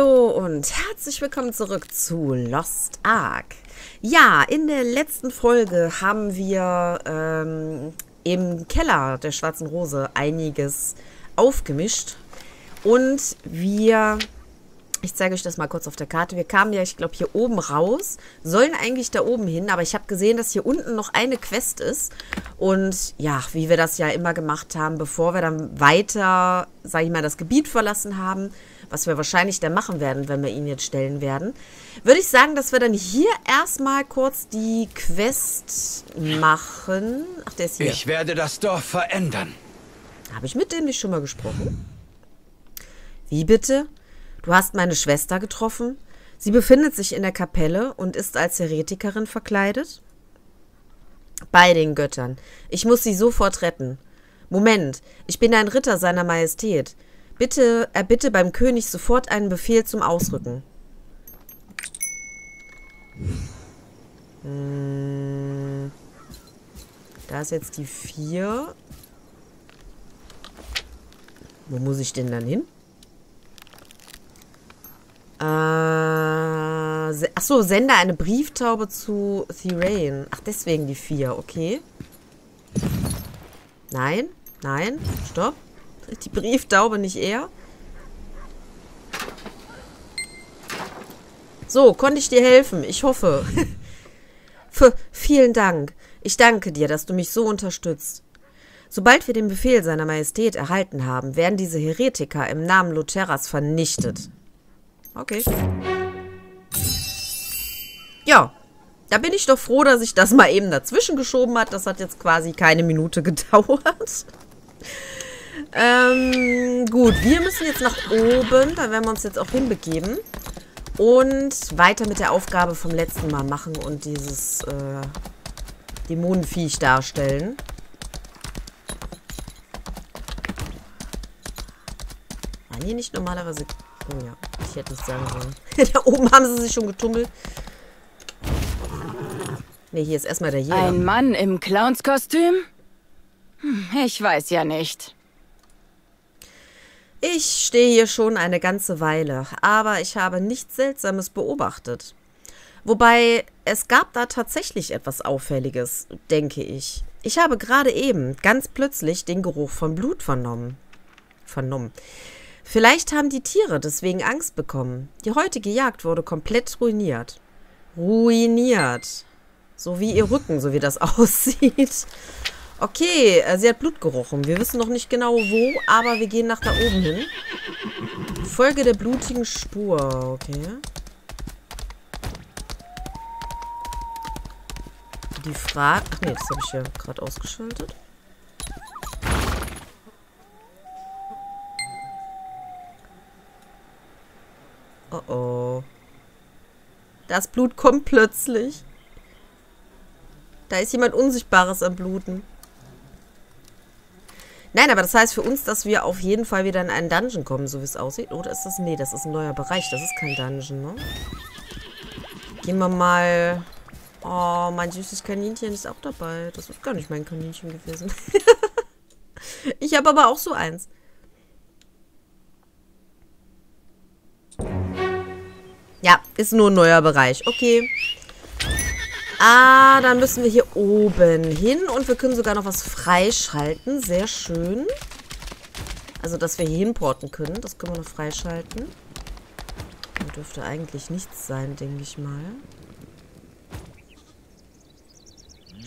Hallo und herzlich willkommen zurück zu Lost Ark. Ja, in der letzten Folge haben wir ähm, im Keller der Schwarzen Rose einiges aufgemischt. Und wir, ich zeige euch das mal kurz auf der Karte, wir kamen ja, ich glaube, hier oben raus, sollen eigentlich da oben hin, aber ich habe gesehen, dass hier unten noch eine Quest ist. Und ja, wie wir das ja immer gemacht haben, bevor wir dann weiter, sage ich mal, das Gebiet verlassen haben, was wir wahrscheinlich dann machen werden, wenn wir ihn jetzt stellen werden, würde ich sagen, dass wir dann hier erstmal kurz die Quest machen. Ach, der ist hier. Ich werde das Dorf verändern. Habe ich mit dem nicht schon mal gesprochen? Wie bitte? Du hast meine Schwester getroffen? Sie befindet sich in der Kapelle und ist als Heretikerin verkleidet? Bei den Göttern. Ich muss sie sofort retten. Moment, ich bin ein Ritter seiner Majestät. Bitte, erbitte beim König sofort einen Befehl zum Ausrücken. Hm. Da ist jetzt die 4. Wo muss ich denn dann hin? Äh, achso, sende eine Brieftaube zu Therain. Ach, deswegen die 4, okay. Nein, nein, stopp. Die Brieftaube nicht eher. So, konnte ich dir helfen? Ich hoffe. Für vielen Dank. Ich danke dir, dass du mich so unterstützt. Sobald wir den Befehl seiner Majestät erhalten haben, werden diese Heretiker im Namen Lutheras vernichtet. Okay. Ja, da bin ich doch froh, dass ich das mal eben dazwischen geschoben hat. Das hat jetzt quasi keine Minute gedauert. Ähm, gut, wir müssen jetzt nach oben. Da werden wir uns jetzt auch hinbegeben. Und weiter mit der Aufgabe vom letzten Mal machen und dieses äh, Dämonenviech darstellen. Waren hier nicht normalerweise... Oh ja, ich hätte nicht sagen sollen. da oben haben sie sich schon getummelt. Ne, hier ist erstmal der Jäger. Ein Mann im Clownskostüm? Hm, ich weiß ja nicht. Ich stehe hier schon eine ganze Weile, aber ich habe nichts Seltsames beobachtet. Wobei, es gab da tatsächlich etwas Auffälliges, denke ich. Ich habe gerade eben ganz plötzlich den Geruch von Blut vernommen. Vernommen. Vielleicht haben die Tiere deswegen Angst bekommen. Die heutige Jagd wurde komplett ruiniert. Ruiniert. So wie ihr Rücken, so wie das aussieht. Okay, äh, sie hat Blut gerochen. Wir wissen noch nicht genau wo, aber wir gehen nach da oben hin. Folge der blutigen Spur. Okay. Die Frage... Ach nee, das habe ich ja gerade ausgeschaltet. Oh oh. Das Blut kommt plötzlich. Da ist jemand Unsichtbares am Bluten. Nein, aber das heißt für uns, dass wir auf jeden Fall wieder in einen Dungeon kommen, so wie es aussieht. Oder ist das... Nee, das ist ein neuer Bereich. Das ist kein Dungeon, ne? Gehen wir mal... Oh, mein süßes Kaninchen ist auch dabei. Das ist gar nicht mein Kaninchen gewesen. ich habe aber auch so eins. Ja, ist nur ein neuer Bereich. Okay. Ah, dann müssen wir hier oben hin. Und wir können sogar noch was freischalten. Sehr schön. Also, dass wir hier hinporten können. Das können wir noch freischalten. Da dürfte eigentlich nichts sein, denke ich mal.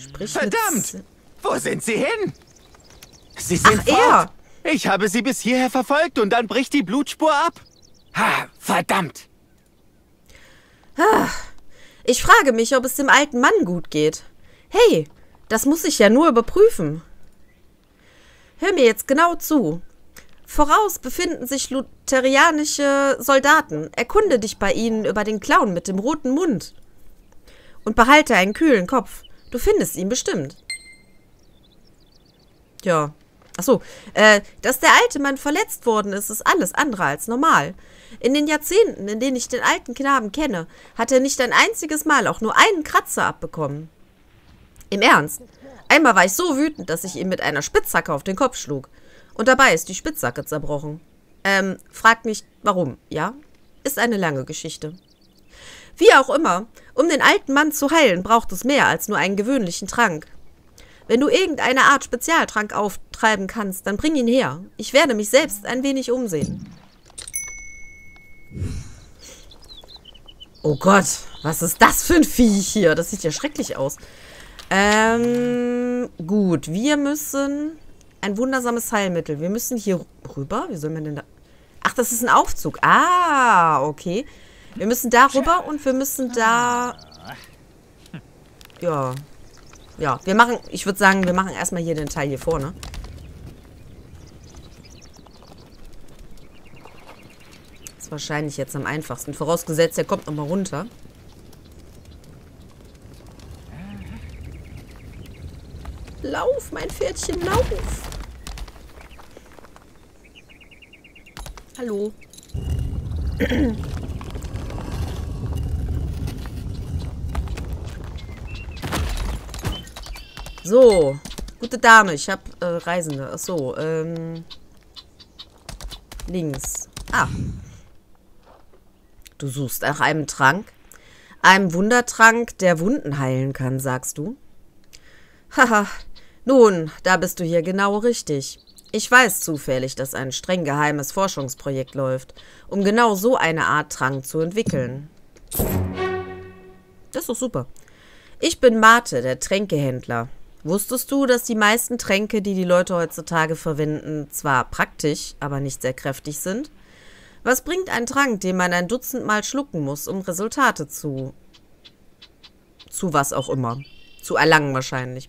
Sprich Verdammt! Wo sind sie hin? Sie sind Ach, fort. Er. Ich habe sie bis hierher verfolgt und dann bricht die Blutspur ab. Ha, verdammt! Ach. Ich frage mich, ob es dem alten Mann gut geht. Hey, das muss ich ja nur überprüfen. Hör mir jetzt genau zu. Voraus befinden sich lutherianische Soldaten. Erkunde dich bei ihnen über den Clown mit dem roten Mund. Und behalte einen kühlen Kopf. Du findest ihn bestimmt. Ja. Achso, äh, dass der alte Mann verletzt worden ist, ist alles andere als normal. In den Jahrzehnten, in denen ich den alten Knaben kenne, hat er nicht ein einziges Mal auch nur einen Kratzer abbekommen. Im Ernst. Einmal war ich so wütend, dass ich ihm mit einer Spitzhacke auf den Kopf schlug. Und dabei ist die Spitzhacke zerbrochen. Ähm, fragt mich, warum, ja? ist eine lange Geschichte. Wie auch immer, um den alten Mann zu heilen, braucht es mehr als nur einen gewöhnlichen Trank. Wenn du irgendeine Art Spezialtrank auftreiben kannst, dann bring ihn her. Ich werde mich selbst ein wenig umsehen. Oh Gott, was ist das für ein Viech hier? Das sieht ja schrecklich aus. Ähm, gut, wir müssen ein wundersames Heilmittel. Wir müssen hier rüber. Wie soll man denn da... Ach, das ist ein Aufzug. Ah, okay. Wir müssen da rüber und wir müssen da... Ja. Ja, wir machen... Ich würde sagen, wir machen erstmal hier den Teil hier vorne. Wahrscheinlich jetzt am einfachsten. Vorausgesetzt, er kommt nochmal runter. Lauf, mein Pferdchen, lauf! Hallo. So, gute Dame, ich habe äh, Reisende. Achso, ähm... Links. Ah. Du suchst nach einem Trank? Einem Wundertrank, der Wunden heilen kann, sagst du? Haha, nun, da bist du hier genau richtig. Ich weiß zufällig, dass ein streng geheimes Forschungsprojekt läuft, um genau so eine Art Trank zu entwickeln. Das ist doch super. Ich bin Mate, der Tränkehändler. Wusstest du, dass die meisten Tränke, die die Leute heutzutage verwenden, zwar praktisch, aber nicht sehr kräftig sind? Was bringt ein Trank, den man ein Dutzend Mal schlucken muss, um Resultate zu... zu was auch immer. Zu erlangen wahrscheinlich.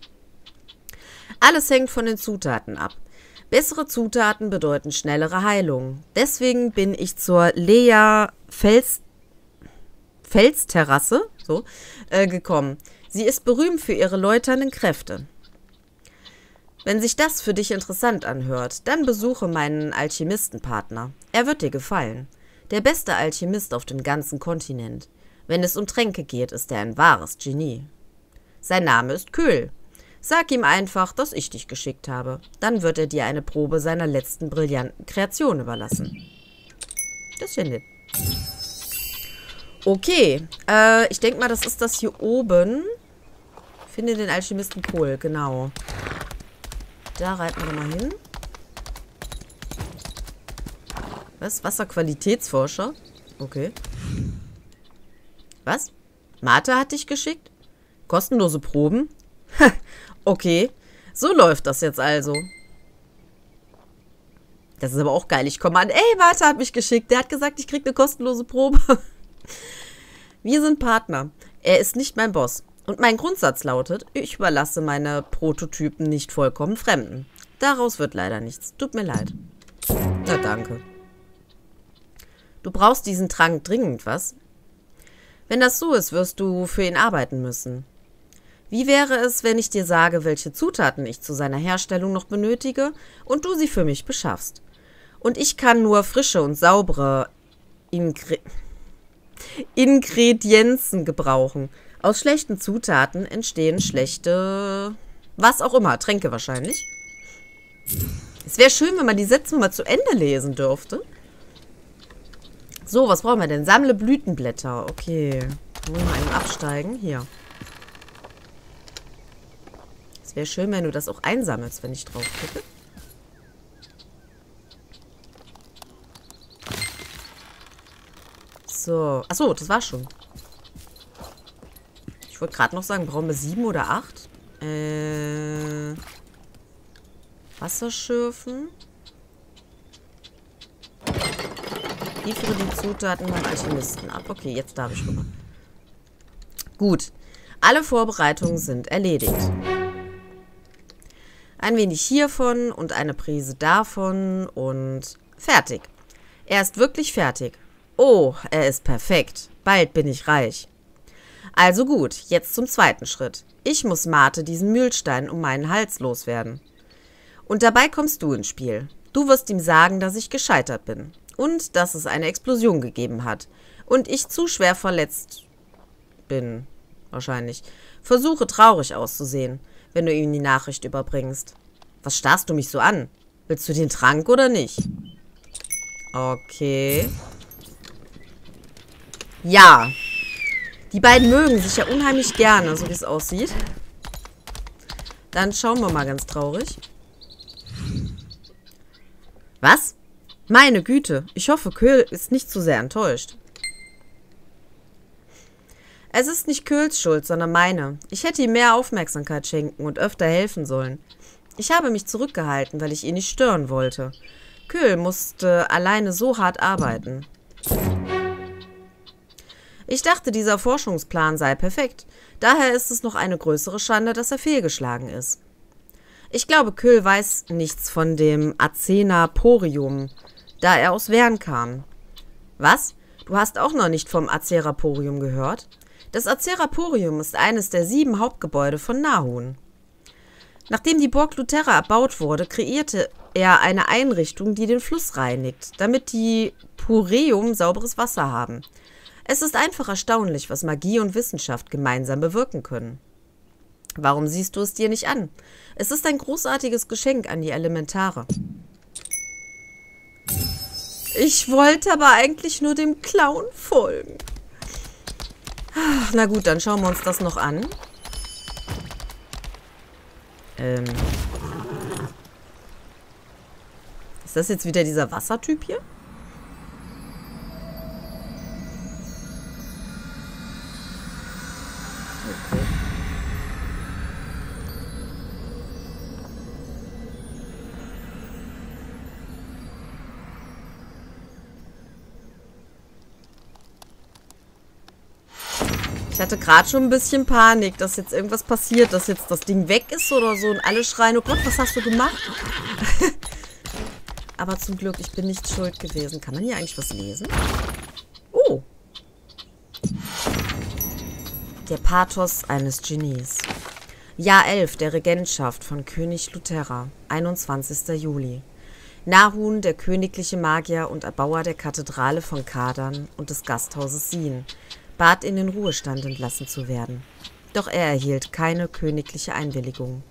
Alles hängt von den Zutaten ab. Bessere Zutaten bedeuten schnellere Heilung. Deswegen bin ich zur Lea Fels Felsterrasse so, äh, gekommen. Sie ist berühmt für ihre läuternden Kräfte. Wenn sich das für dich interessant anhört, dann besuche meinen Alchemistenpartner. Er wird dir gefallen. Der beste Alchemist auf dem ganzen Kontinent. Wenn es um Tränke geht, ist er ein wahres Genie. Sein Name ist Kühl. Sag ihm einfach, dass ich dich geschickt habe. Dann wird er dir eine Probe seiner letzten brillanten Kreation überlassen. Das ist ja nett. Okay, äh, ich denke mal, das ist das hier oben. Finde den Alchemisten Kohl, genau. Da reiten wir mal hin. Was? Wasserqualitätsforscher? Okay. Was? Martha hat dich geschickt? Kostenlose Proben? okay. So läuft das jetzt also. Das ist aber auch geil. Ich komme an. Ey, Martha hat mich geschickt. Der hat gesagt, ich kriege eine kostenlose Probe. Wir sind Partner. Er ist nicht mein Boss. Und mein Grundsatz lautet, ich überlasse meine Prototypen nicht vollkommen Fremden. Daraus wird leider nichts. Tut mir leid. Na danke. Du brauchst diesen Trank dringend, was? Wenn das so ist, wirst du für ihn arbeiten müssen. Wie wäre es, wenn ich dir sage, welche Zutaten ich zu seiner Herstellung noch benötige und du sie für mich beschaffst? Und ich kann nur frische und saubere Ingre Ingredienzen gebrauchen. Aus schlechten Zutaten entstehen schlechte, was auch immer, Tränke wahrscheinlich. Es wäre schön, wenn man die Sätze mal zu Ende lesen dürfte. So, was brauchen wir denn? Sammle Blütenblätter. Okay. Wollen wir einen absteigen? Hier. Es wäre schön, wenn du das auch einsammelst, wenn ich drauf klicke. So. Achso, das war schon. Ich wollte gerade noch sagen, brauchen wir sieben oder acht? Äh. Wasserschürfen. Liefere die Zutaten beim Alchemisten ab. Okay, jetzt darf ich rüber. Gut. Alle Vorbereitungen sind erledigt. Ein wenig hiervon und eine Prise davon und fertig. Er ist wirklich fertig. Oh, er ist perfekt. Bald bin ich reich. Also gut, jetzt zum zweiten Schritt. Ich muss Mate diesen Mühlstein um meinen Hals loswerden. Und dabei kommst du ins Spiel. Du wirst ihm sagen, dass ich gescheitert bin. Und dass es eine Explosion gegeben hat. Und ich zu schwer verletzt bin. Wahrscheinlich. Versuche traurig auszusehen, wenn du ihm die Nachricht überbringst. Was starrst du mich so an? Willst du den Trank oder nicht? Okay. Ja. Die beiden mögen sich ja unheimlich gerne, so wie es aussieht. Dann schauen wir mal ganz traurig. Was? Meine Güte. Ich hoffe, Köhl ist nicht zu sehr enttäuscht. Es ist nicht Köhls Schuld, sondern meine. Ich hätte ihm mehr Aufmerksamkeit schenken und öfter helfen sollen. Ich habe mich zurückgehalten, weil ich ihn nicht stören wollte. Köhl musste alleine so hart arbeiten. Ich dachte, dieser Forschungsplan sei perfekt. Daher ist es noch eine größere Schande, dass er fehlgeschlagen ist. Ich glaube, Köhl weiß nichts von dem Acenaporium, da er aus Wern kam. Was? Du hast auch noch nicht vom Aceraporium gehört? Das Aceraporium ist eines der sieben Hauptgebäude von Nahun. Nachdem die Burg Luterra erbaut wurde, kreierte er eine Einrichtung, die den Fluss reinigt, damit die Pureum sauberes Wasser haben. Es ist einfach erstaunlich, was Magie und Wissenschaft gemeinsam bewirken können. Warum siehst du es dir nicht an? Es ist ein großartiges Geschenk an die Elementare. Ich wollte aber eigentlich nur dem Clown folgen. Na gut, dann schauen wir uns das noch an. Ähm. Ist das jetzt wieder dieser Wassertyp hier? Ich hatte gerade schon ein bisschen Panik, dass jetzt irgendwas passiert, dass jetzt das Ding weg ist oder so und alle schreien, oh Gott, was hast du gemacht? Aber zum Glück, ich bin nicht schuld gewesen. Kann man hier eigentlich was lesen? Oh. Der Pathos eines Genies. Jahr 11 der Regentschaft von König Luthera, 21. Juli. Nahun, der königliche Magier und Erbauer der Kathedrale von Kadern und des Gasthauses Sien, bat in den Ruhestand entlassen zu werden. Doch er erhielt keine königliche Einwilligung.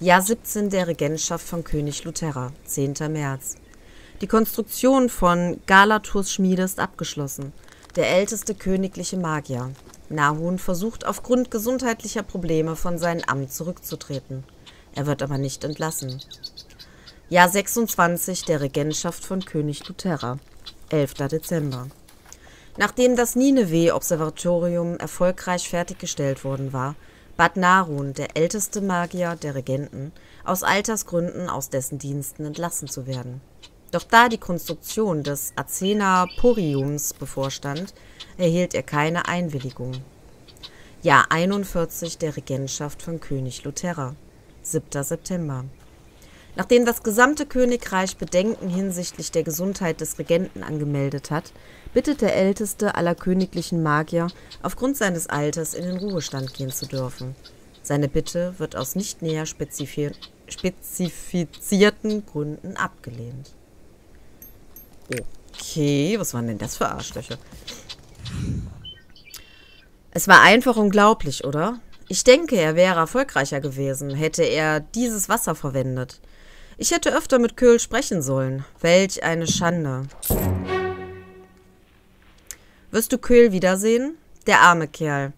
Jahr 17 der Regentschaft von König Luthera, 10. März. Die Konstruktion von Galaturs Schmiede ist abgeschlossen. Der älteste königliche Magier. Nahun versucht aufgrund gesundheitlicher Probleme von seinem Amt zurückzutreten. Er wird aber nicht entlassen. Jahr 26 der Regentschaft von König Luthera, 11. Dezember. Nachdem das Nineveh-Observatorium erfolgreich fertiggestellt worden war, bat Narun, der älteste Magier der Regenten, aus Altersgründen aus dessen Diensten entlassen zu werden. Doch da die Konstruktion des Acenaporiums bevorstand, erhielt er keine Einwilligung. Jahr 41 der Regentschaft von König Luthera, 7. September. Nachdem das gesamte Königreich Bedenken hinsichtlich der Gesundheit des Regenten angemeldet hat, bittet der älteste aller königlichen Magier, aufgrund seines Alters in den Ruhestand gehen zu dürfen. Seine Bitte wird aus nicht näher spezifi spezifizierten Gründen abgelehnt. Okay, was waren denn das für Arschlöcher? Es war einfach unglaublich, oder? Ich denke, er wäre erfolgreicher gewesen, hätte er dieses Wasser verwendet. Ich hätte öfter mit Köhl sprechen sollen. Welch eine Schande. Wirst du Köhl wiedersehen? Der arme Kerl.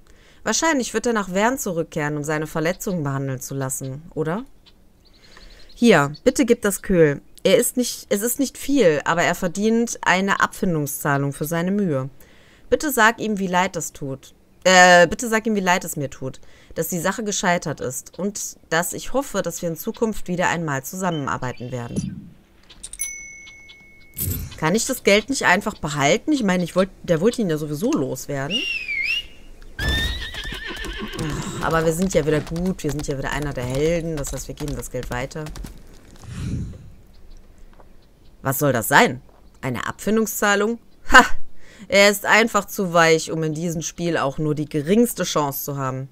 Wahrscheinlich wird er nach Wern zurückkehren, um seine Verletzungen behandeln zu lassen, oder? Hier, bitte gib das Köhl. Er ist nicht, es ist nicht viel, aber er verdient eine Abfindungszahlung für seine Mühe. Bitte sag ihm, wie leid das tut. Äh, bitte sag ihm, wie leid es mir tut, dass die Sache gescheitert ist und dass ich hoffe, dass wir in Zukunft wieder einmal zusammenarbeiten werden. Kann ich das Geld nicht einfach behalten? Ich meine, ich wollt, der wollte ihn ja sowieso loswerden. Aber wir sind ja wieder gut. Wir sind ja wieder einer der Helden. Das heißt, wir geben das Geld weiter. Was soll das sein? Eine Abfindungszahlung? Ha! Er ist einfach zu weich, um in diesem Spiel auch nur die geringste Chance zu haben.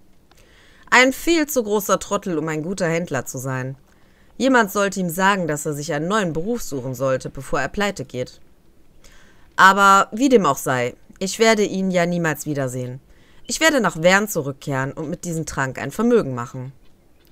Ein viel zu großer Trottel, um ein guter Händler zu sein. Jemand sollte ihm sagen, dass er sich einen neuen Beruf suchen sollte, bevor er pleite geht. Aber wie dem auch sei, ich werde ihn ja niemals wiedersehen. Ich werde nach Wern zurückkehren und mit diesem Trank ein Vermögen machen.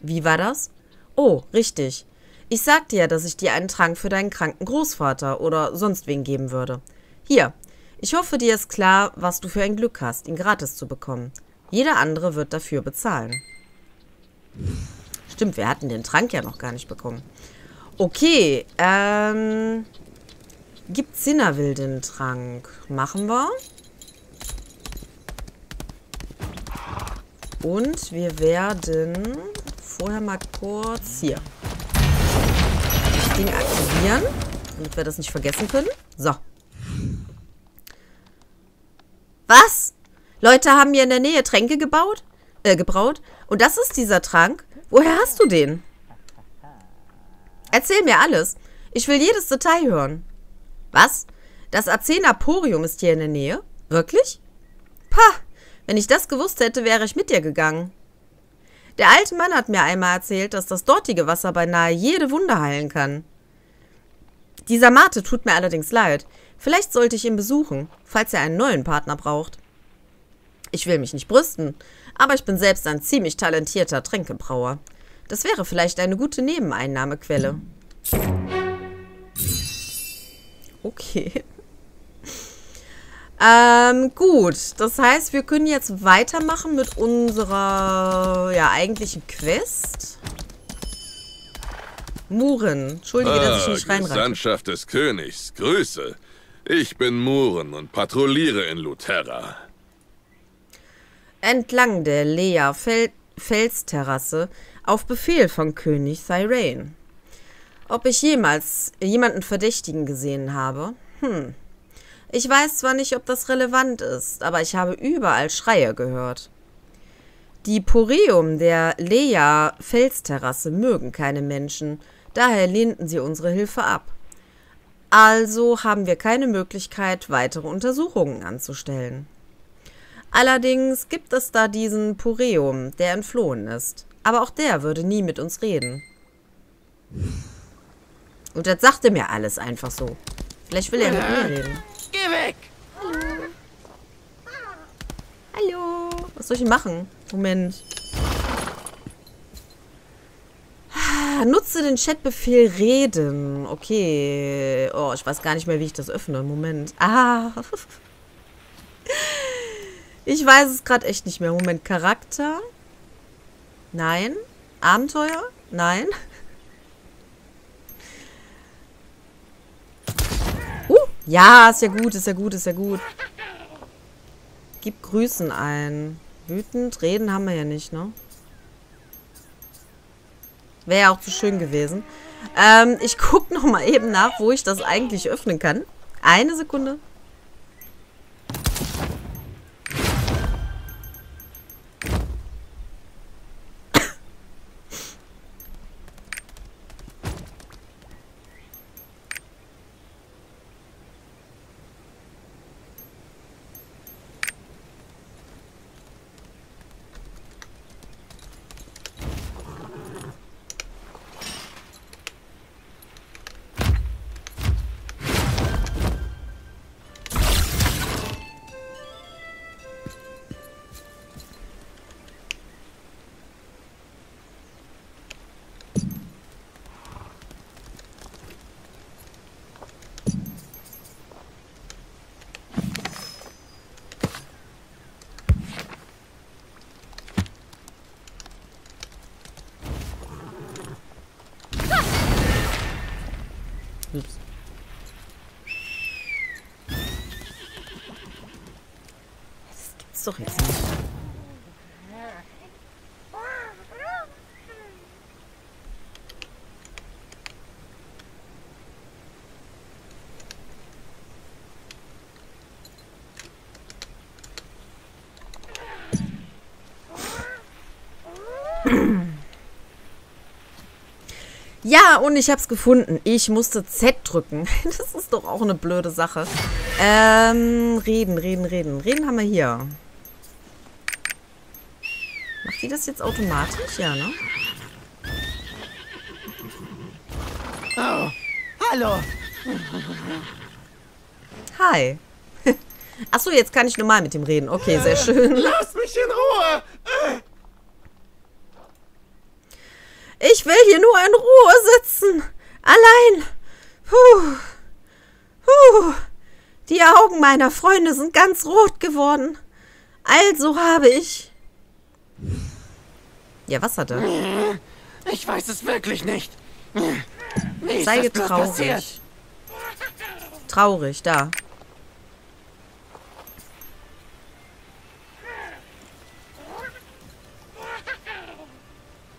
Wie war das? Oh, richtig. Ich sagte ja, dass ich dir einen Trank für deinen kranken Großvater oder sonst wen geben würde. Hier, Ich hoffe, dir ist klar, was du für ein Glück hast, ihn gratis zu bekommen. Jeder andere wird dafür bezahlen. Stimmt, wir hatten den Trank ja noch gar nicht bekommen. Okay, ähm... Gibt Sinnerwill den Trank? Machen wir. Und wir werden vorher mal kurz hier das Ding aktivieren, damit wir das nicht vergessen können. So. Was? Leute haben hier in der Nähe Tränke gebaut, äh, gebraut. Und das ist dieser Trank? Woher hast du den? Erzähl mir alles. Ich will jedes Detail hören. Was? Das Acenaporium ist hier in der Nähe? Wirklich? Pah, wenn ich das gewusst hätte, wäre ich mit dir gegangen. Der alte Mann hat mir einmal erzählt, dass das dortige Wasser beinahe jede Wunde heilen kann. Dieser Mate tut mir allerdings leid. Vielleicht sollte ich ihn besuchen, falls er einen neuen Partner braucht. Ich will mich nicht brüsten, aber ich bin selbst ein ziemlich talentierter Tränkebrauer. Das wäre vielleicht eine gute Nebeneinnahmequelle. Okay. Ähm, gut. Das heißt, wir können jetzt weitermachen mit unserer, ja, eigentlichen Quest. Muren. Entschuldige, ah, dass ich nicht reinreite. Gesandtschaft des Königs. Grüße. Ich bin Muren und patrouilliere in Luterra. Entlang der Lea Fel Felsterrasse auf Befehl von König Cyrain. Ob ich jemals jemanden Verdächtigen gesehen habe? Hm. Ich weiß zwar nicht, ob das relevant ist, aber ich habe überall Schreie gehört. Die Poreum der Lea Felsterrasse mögen keine Menschen, daher lehnten sie unsere Hilfe ab. Also haben wir keine Möglichkeit, weitere Untersuchungen anzustellen. Allerdings gibt es da diesen Poreum, der entflohen ist. Aber auch der würde nie mit uns reden. Und das sagte mir alles einfach so. Vielleicht will er mit mir reden. Geh weg! Hallo. Hallo. Was soll ich machen? Moment. Nutze den Chatbefehl reden. Okay. Oh, ich weiß gar nicht mehr, wie ich das öffne. Moment. Ah. Ich weiß es gerade echt nicht mehr. Moment. Charakter? Nein. Abenteuer? Nein. Ja, ist ja gut, ist ja gut, ist ja gut. Gib Grüßen ein. Wütend, reden haben wir ja nicht, ne? Wäre ja auch zu schön gewesen. Ähm, ich gucke nochmal eben nach, wo ich das eigentlich öffnen kann. Eine Sekunde. Doch jetzt nicht. Ja, und ich hab's gefunden. Ich musste Z drücken. Das ist doch auch eine blöde Sache. Ähm, reden, reden, reden. Reden haben wir hier. Macht die das jetzt automatisch? Ja, ne? Oh, hallo. Hi. Achso, jetzt kann ich normal mit ihm reden. Okay, sehr schön. Lass mich in Ruhe. Ich will hier nur in Ruhe sitzen. Allein. Puh. Puh. Die Augen meiner Freunde sind ganz rot geworden. Also habe ich. Ja, was hat er? Ich weiß es wirklich nicht. Wie Sei traurig. Traurig, da.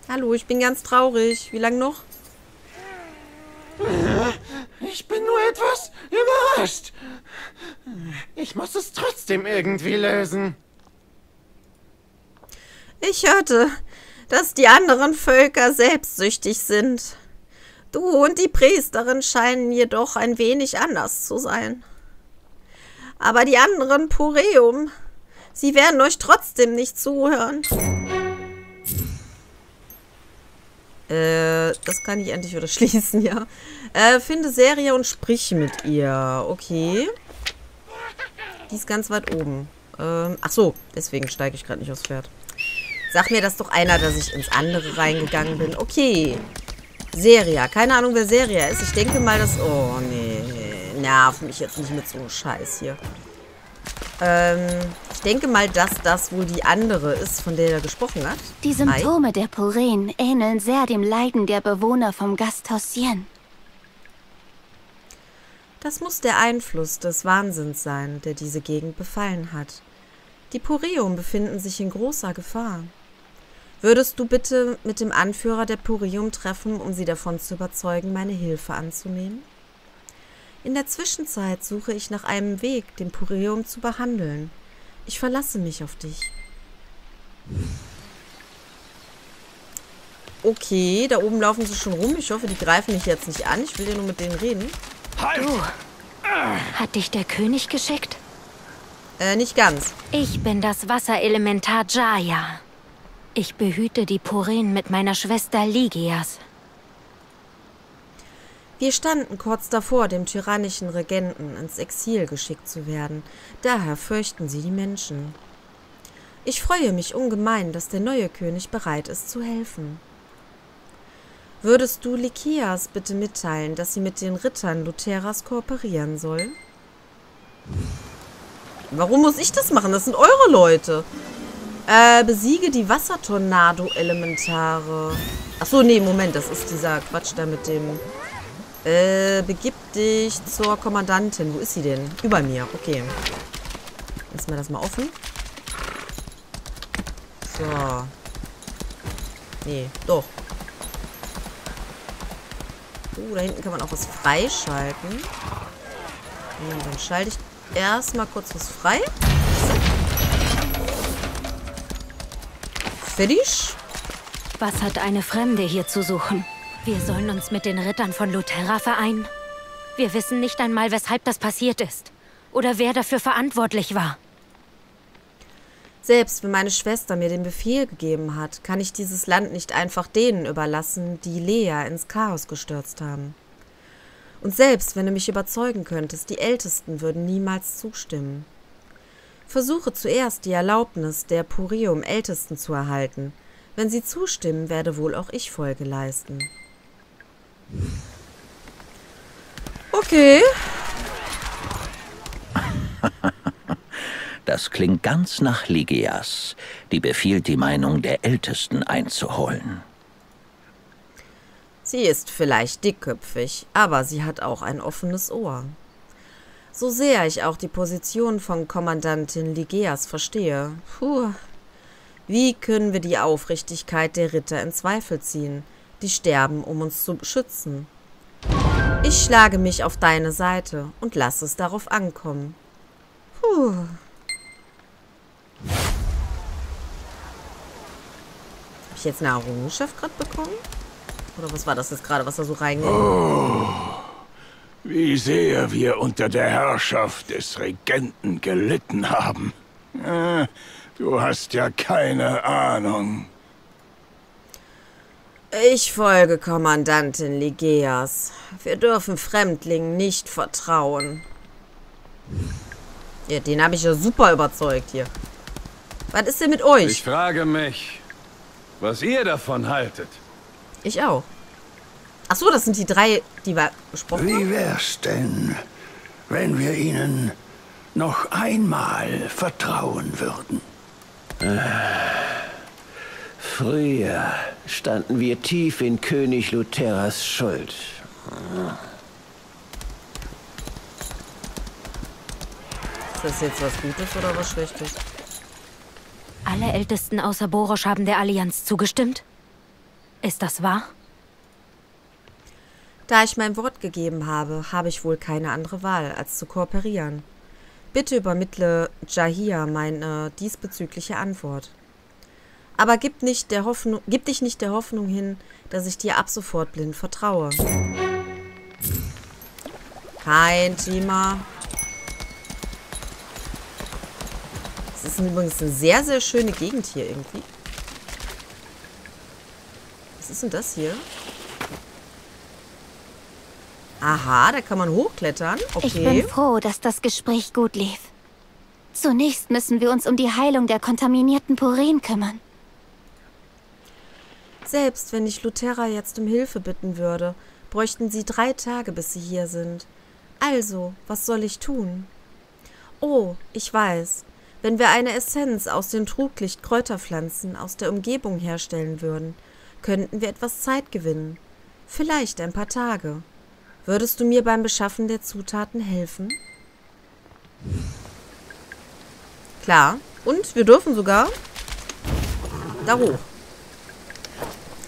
Hallo, ich bin ganz traurig. Wie lange noch? Ich bin nur etwas überrascht. Ich muss es trotzdem irgendwie lösen. Ich hörte, dass die anderen Völker selbstsüchtig sind. Du und die Priesterin scheinen jedoch ein wenig anders zu sein. Aber die anderen Pureum, sie werden euch trotzdem nicht zuhören. Äh, das kann ich endlich wieder schließen, ja. Äh, finde Serie und sprich mit ihr. Okay. Die ist ganz weit oben. Ähm, ach so, deswegen steige ich gerade nicht aufs Pferd. Sag mir das doch einer, dass ich ins andere reingegangen bin. Okay. Seria. Keine Ahnung, wer Seria ist. Ich denke mal, dass... Oh, nee. Nerv mich jetzt nicht mit so einem Scheiß hier. Ähm, ich denke mal, dass das wohl die andere ist, von der er gesprochen hat. Die Symptome Hi. der Puren ähneln sehr dem Leiden der Bewohner vom Gasthaus Sien. Das muss der Einfluss des Wahnsinns sein, der diese Gegend befallen hat. Die Purium befinden sich in großer Gefahr. Würdest du bitte mit dem Anführer der Purium treffen, um sie davon zu überzeugen, meine Hilfe anzunehmen? In der Zwischenzeit suche ich nach einem Weg, den Purium zu behandeln. Ich verlasse mich auf dich. Okay, da oben laufen sie schon rum. Ich hoffe, die greifen mich jetzt nicht an. Ich will ja nur mit denen reden. Halt! Du. Hat dich der König geschickt? Äh, nicht ganz. Ich bin das Wasserelementar Jaya. Ich behüte die Puren mit meiner Schwester Ligias. Wir standen kurz davor, dem tyrannischen Regenten ins Exil geschickt zu werden. Daher fürchten sie die Menschen. Ich freue mich ungemein, dass der neue König bereit ist zu helfen. Würdest du Likias bitte mitteilen, dass sie mit den Rittern Lutheras kooperieren soll? Warum muss ich das machen? Das sind eure Leute. Äh, besiege die Wassertornado-Elementare. Achso, nee, Moment, das ist dieser Quatsch da mit dem äh, begib dich zur Kommandantin. Wo ist sie denn? Über mir. Okay. Lassen wir das mal offen. So. Nee, doch. Uh, da hinten kann man auch was freischalten. Und dann schalte ich erstmal kurz was frei. Fertig. Was hat eine Fremde hier zu suchen? Wir sollen uns mit den Rittern von Luterra vereinen. Wir wissen nicht einmal, weshalb das passiert ist. Oder wer dafür verantwortlich war. Selbst wenn meine Schwester mir den Befehl gegeben hat, kann ich dieses Land nicht einfach denen überlassen, die Lea ins Chaos gestürzt haben. Und selbst wenn du mich überzeugen könntest, die Ältesten würden niemals zustimmen. Versuche zuerst die Erlaubnis der Purium-Ältesten zu erhalten. Wenn sie zustimmen, werde wohl auch ich Folge leisten. Okay. Das klingt ganz nach Ligias, die befiehlt, die Meinung der Ältesten einzuholen. Sie ist vielleicht dickköpfig, aber sie hat auch ein offenes Ohr. So sehr ich auch die Position von Kommandantin Ligeas verstehe, puh, wie können wir die Aufrichtigkeit der Ritter in Zweifel ziehen? die sterben, um uns zu beschützen. Ich schlage mich auf deine Seite und lass es darauf ankommen. Puh. Habe ich jetzt eine Errungenschaft gerade bekommen? Oder was war das jetzt gerade, was da so reingeht? Oh, wie sehr wir unter der Herrschaft des Regenten gelitten haben. Äh, du hast ja keine Ahnung. Ich folge Kommandantin Ligeas. Wir dürfen Fremdlingen nicht vertrauen. Ja, den habe ich ja super überzeugt hier. Was ist denn mit euch? Ich frage mich, was ihr davon haltet. Ich auch. Ach so, das sind die drei, die wir besprochen haben. Wie wär's denn, wenn wir ihnen noch einmal vertrauen würden. Früher standen wir tief in König Lutheras Schuld. Ist das jetzt was Gutes oder was Schlechtes? Alle Ältesten außer Borosch haben der Allianz zugestimmt? Ist das wahr? Da ich mein Wort gegeben habe, habe ich wohl keine andere Wahl, als zu kooperieren. Bitte übermittle Jahia meine diesbezügliche Antwort. Aber gib, nicht der Hoffnung, gib dich nicht der Hoffnung hin, dass ich dir ab sofort blind vertraue. Kein Thema. Es ist übrigens eine sehr, sehr schöne Gegend hier irgendwie. Was ist denn das hier? Aha, da kann man hochklettern. Okay. Ich bin froh, dass das Gespräch gut lief. Zunächst müssen wir uns um die Heilung der kontaminierten Puren kümmern. Selbst wenn ich Luthera jetzt um Hilfe bitten würde, bräuchten sie drei Tage, bis sie hier sind. Also, was soll ich tun? Oh, ich weiß. Wenn wir eine Essenz aus den Truglicht-Kräuterpflanzen aus der Umgebung herstellen würden, könnten wir etwas Zeit gewinnen. Vielleicht ein paar Tage. Würdest du mir beim Beschaffen der Zutaten helfen? Klar. Und wir dürfen sogar da hoch.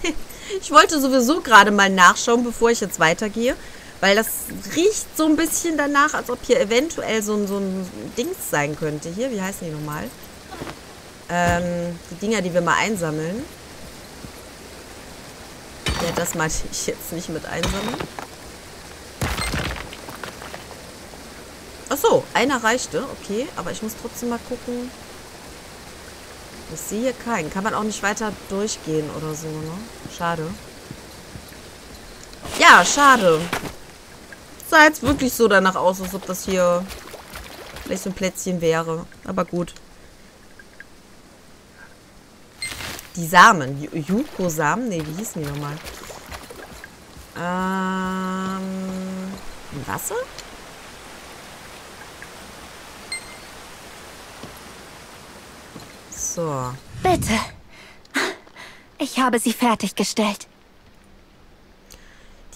Ich wollte sowieso gerade mal nachschauen, bevor ich jetzt weitergehe. Weil das riecht so ein bisschen danach, als ob hier eventuell so ein, so ein Dings sein könnte. Hier, wie heißen die nochmal? Ähm, die Dinger, die wir mal einsammeln. Ja, das meinte ich jetzt nicht mit einsammeln. Ach so, einer reichte. Okay, aber ich muss trotzdem mal gucken. Ich sehe hier keinen. Kann man auch nicht weiter durchgehen oder so, ne? Schade. Ja, schade. Sah jetzt wirklich so danach aus, als ob das hier vielleicht so ein Plätzchen wäre. Aber gut. Die Samen. Juko-Samen? Ne, wie hießen die nochmal? Ähm... Wasser? So. Bitte. Ich habe sie fertiggestellt.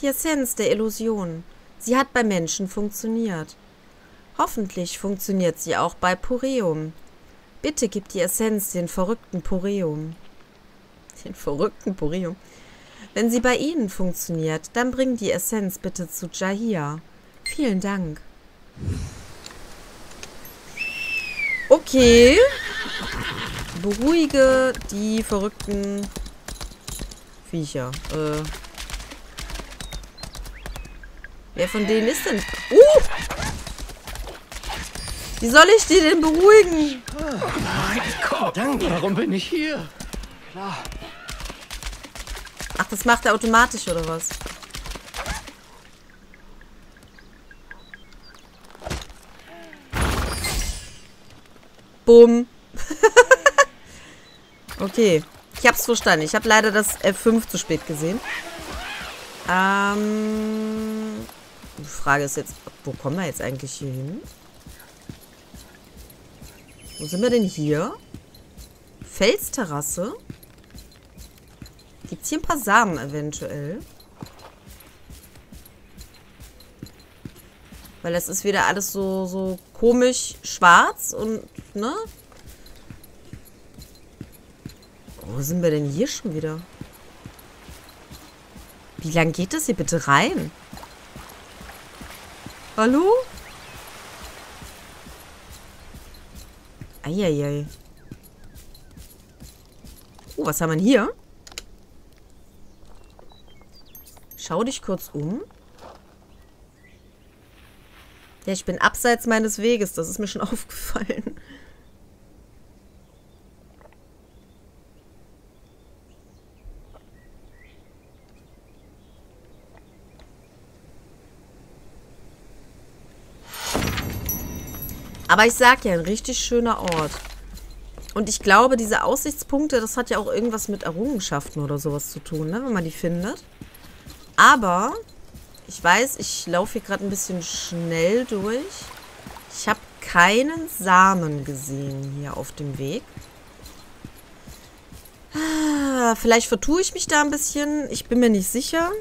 Die Essenz der Illusion. Sie hat bei Menschen funktioniert. Hoffentlich funktioniert sie auch bei Pureum. Bitte gib die Essenz den verrückten Pureum. Den verrückten Pureum? Wenn sie bei Ihnen funktioniert, dann bring die Essenz bitte zu Jahia. Vielen Dank. Okay. Beruhige die verrückten Viecher. Äh. Wer von denen ist denn? Uh! Wie soll ich die denn beruhigen? Oh mein Gott, danke. Warum bin ich hier? Klar. Das macht er automatisch, oder was? Bumm. okay. Ich hab's verstanden. Ich habe leider das F5 zu spät gesehen. Ähm... Die Frage ist jetzt, wo kommen wir jetzt eigentlich hier hin? Wo sind wir denn hier? Felsterrasse? Gibt es hier ein paar Samen eventuell? Weil das ist wieder alles so, so komisch schwarz und, ne? Wo sind wir denn hier schon wieder? Wie lang geht das hier bitte rein? Hallo? Eieiei. Oh, was haben wir denn hier? Schau dich kurz um. Ja, ich bin abseits meines Weges. Das ist mir schon aufgefallen. Aber ich sag ja, ein richtig schöner Ort. Und ich glaube, diese Aussichtspunkte, das hat ja auch irgendwas mit Errungenschaften oder sowas zu tun, ne? Wenn man die findet. Aber Ich weiß, ich laufe hier gerade ein bisschen schnell durch. Ich habe keinen Samen gesehen hier auf dem Weg. Ah, vielleicht vertue ich mich da ein bisschen. Ich bin mir nicht sicher.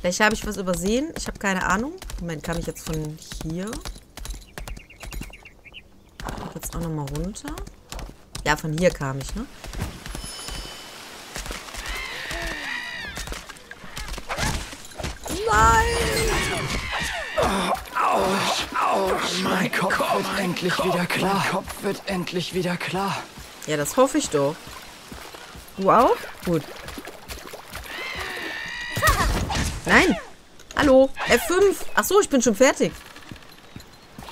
Vielleicht habe ich was übersehen. Ich habe keine Ahnung. Moment, kam ich jetzt von hier? Jetzt auch nochmal runter. Ja, von hier kam ich, ne? Autsch, Autsch. Mein Kopf wird endlich wieder klar. Mein Kopf wird endlich wieder klar. Ja, das hoffe ich doch. Du auch? Gut. Nein. Hallo. F5. Ach so, ich bin schon fertig.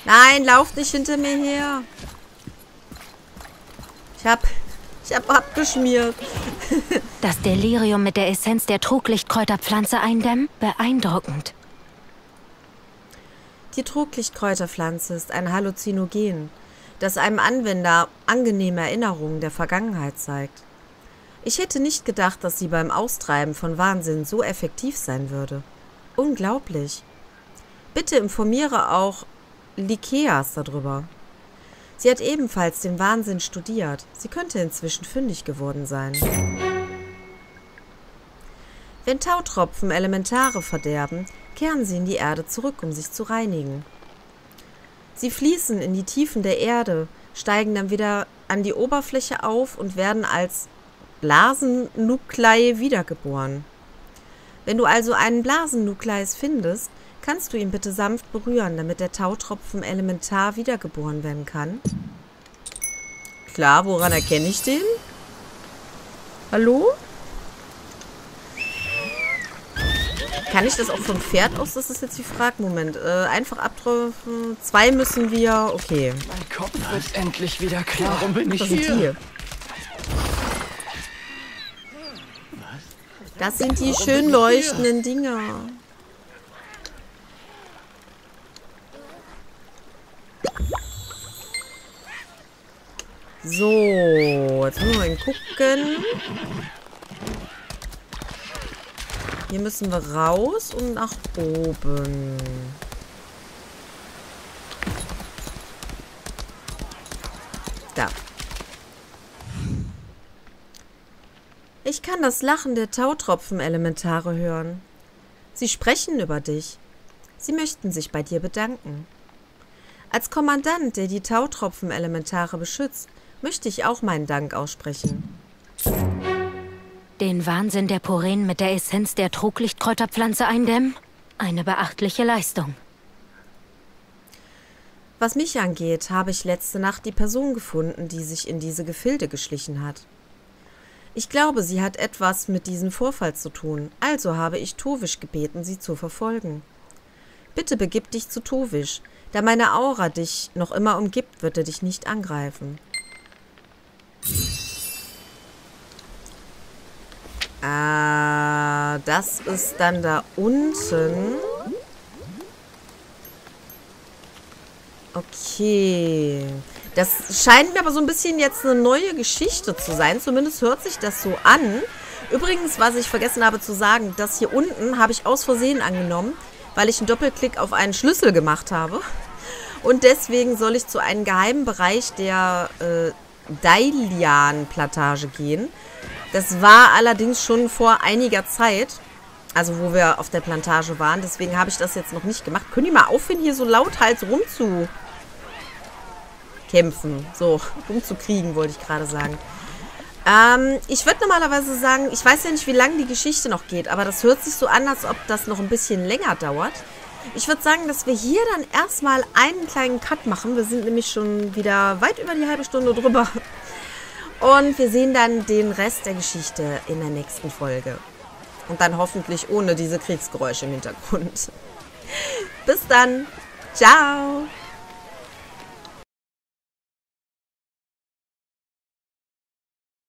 Nein, lauf nicht hinter mir her. Ich hab... Ich hab abgeschmiert. das Delirium mit der Essenz der Truglichtkräuterpflanze eindämmen? Beeindruckend. Die Truglichtkräuterpflanze ist ein Halluzinogen, das einem Anwender angenehme Erinnerungen der Vergangenheit zeigt. Ich hätte nicht gedacht, dass sie beim Austreiben von Wahnsinn so effektiv sein würde. Unglaublich. Bitte informiere auch Likeas darüber. Sie hat ebenfalls den Wahnsinn studiert. Sie könnte inzwischen fündig geworden sein. Wenn Tautropfen Elementare verderben, kehren sie in die Erde zurück, um sich zu reinigen. Sie fließen in die Tiefen der Erde, steigen dann wieder an die Oberfläche auf und werden als Blasennuklei wiedergeboren. Wenn du also einen Blasennukleis findest, kannst du ihn bitte sanft berühren, damit der Tautropfen elementar wiedergeboren werden kann. Klar, woran erkenne ich den? Hallo? Kann ich das auch vom Pferd aus? Das ist jetzt die Frage. Moment. Äh, einfach abtreffen. Zwei müssen wir. Okay. Mein Kopf wird endlich wieder klar. Warum bin ich Was hier? Sind die? Das sind die Warum schön leuchtenden Dinger. So, jetzt müssen wir mal gucken. Hier müssen wir raus und nach oben. Da. Ich kann das Lachen der Tautropfen-Elementare hören. Sie sprechen über dich. Sie möchten sich bei dir bedanken. Als Kommandant, der die Tautropfen-Elementare beschützt, möchte ich auch meinen Dank aussprechen. Den Wahnsinn der Poren mit der Essenz der Truglichtkräuterpflanze eindämmen? Eine beachtliche Leistung. Was mich angeht, habe ich letzte Nacht die Person gefunden, die sich in diese Gefilde geschlichen hat. Ich glaube, sie hat etwas mit diesem Vorfall zu tun, also habe ich Tovisch gebeten, sie zu verfolgen. Bitte begib dich zu Tovisch. Da meine Aura dich noch immer umgibt, wird er dich nicht angreifen. Ah, das ist dann da unten. Okay. Das scheint mir aber so ein bisschen jetzt eine neue Geschichte zu sein. Zumindest hört sich das so an. Übrigens, was ich vergessen habe zu sagen, das hier unten habe ich aus Versehen angenommen, weil ich einen Doppelklick auf einen Schlüssel gemacht habe. Und deswegen soll ich zu einem geheimen Bereich der äh, Dailian-Plantage gehen. Das war allerdings schon vor einiger Zeit, also wo wir auf der Plantage waren. Deswegen habe ich das jetzt noch nicht gemacht. Können die mal aufhören, hier so lauthals rumzukämpfen? So, rumzukriegen, wollte ich gerade sagen. Ähm, ich würde normalerweise sagen, ich weiß ja nicht, wie lange die Geschichte noch geht, aber das hört sich so an, als ob das noch ein bisschen länger dauert. Ich würde sagen, dass wir hier dann erstmal einen kleinen Cut machen. Wir sind nämlich schon wieder weit über die halbe Stunde drüber. Und wir sehen dann den Rest der Geschichte in der nächsten Folge. Und dann hoffentlich ohne diese Kriegsgeräusche im Hintergrund. Bis dann. Ciao.